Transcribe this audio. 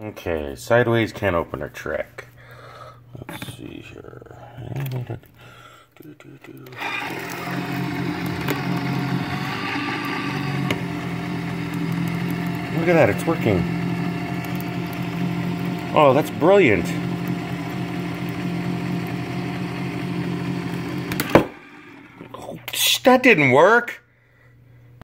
Okay, sideways can opener trick. Let's see here. Look at that, it's working. Oh, that's brilliant. that didn't work.